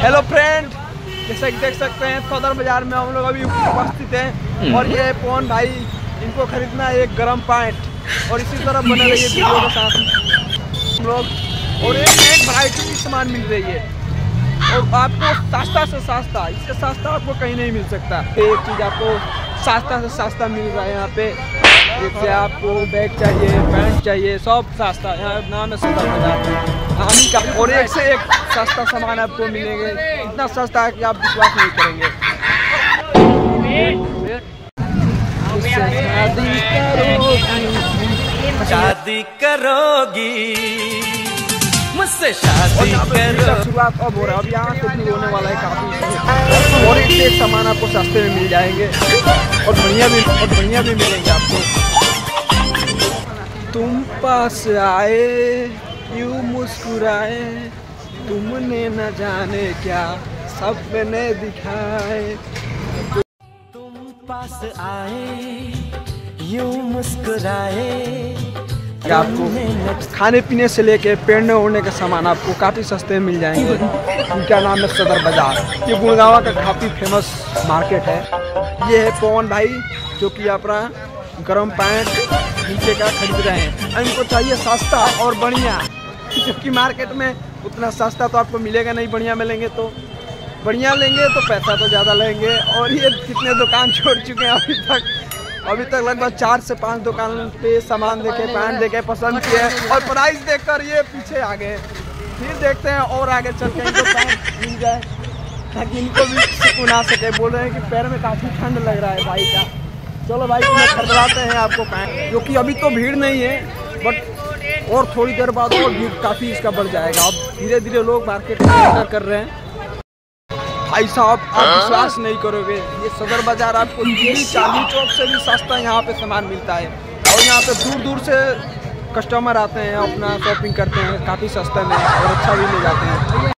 Hello friend जैसा कि देख सकते हैं सदर बाज़ार में हम लोग अभी उपस्थित हैं और ये पवन भाई इनको खरीदना है एक गर्म पैंट और इसी तरह बने रहिए वीडियो के साथ हम लोग और एक एक वैरायटी की सामान मिल रही है। और आपको सस्ता से सस्ता इससे सस्ता आपको कहीं नहीं मिल सकता। एक चीज़ आपको सस्ता से सस्ता मिल रहा है यहाँ पे। जैसे आपको बैग चाहिए पैंट चाहिए सब सस्ता यहाँ नाम है सदर बाज़ार हामी का और एक से एक सस्ता सामान आपको मिलेंगे। इतना सस्ता है कि आप विश्वास नहीं करेंगे। शादी करोगी। मुझसे शादी करो शुरुआत अब हो रहा है। अब यहाँ से भी होने वाला है काफ़ी। से सामान आपको सस्ते में मिल जाएँगे और बढ़िया भी, और बढ़िया भी मिलेंगे आपको। तुम पास आए यूँ मुस्कुराए? तुमने न जाने क्या सपने दिखाए? तुम पास आए, यूँ मुस्कुराए आपको खाने पीने से लेके पहनने ओढ़ने के सामान आपको काफ़ी सस्ते में मिल जाएँगे। इनका नाम है? सदर बाज़ार। ये गुड़गावा का काफ़ी फ़ेमस मार्केट है। ये है पवन भाई, जो कि अपना गर्म पैंट नीचे का खरीद रहे हैं। इनको चाहिए सस्ता और बढ़िया। क्योंकि मार्केट में उतना सस्ता तो आपको मिलेगा नहीं, बढ़िया मिलेंगे तो। बढ़िया लेंगे तो पैसा तो ज़्यादा लेंगे। और ये कितने दुकान छोड़ चुके हैं अभी तक। अभी तक लगभग चार से पाँच दुकान पे सामान देखे पैंट देखे, पसंद किए और प्राइस देखकर ये पीछे आ गए। फिर देखते हैं और आगे चल के इनको मिल जाए, ताकि इनको भी सुकून आ सके। बोल रहे हैं कि पैर में काफ़ी ठंड लग रहा है भाई का। चलो भाई तुम्हें हैं आपको पैंट जो अभी तो भीड़ नहीं है बट और थोड़ी देर बाद और भीड़ काफ़ी इसका बढ़ जाएगा। अब धीरे धीरे लोग मार्केट में कर रहे हैं। भाई साहब आप विश्वास नहीं करोगे। ये सदर बाज़ार आपको दिल्ली चांदी चौक से भी सस्ता यहाँ पे सामान मिलता है। और यहाँ पे दूर दूर से कस्टमर आते हैं अपना शॉपिंग करते हैं काफ़ी सस्ते में और अच्छा भी ले जाते हैं।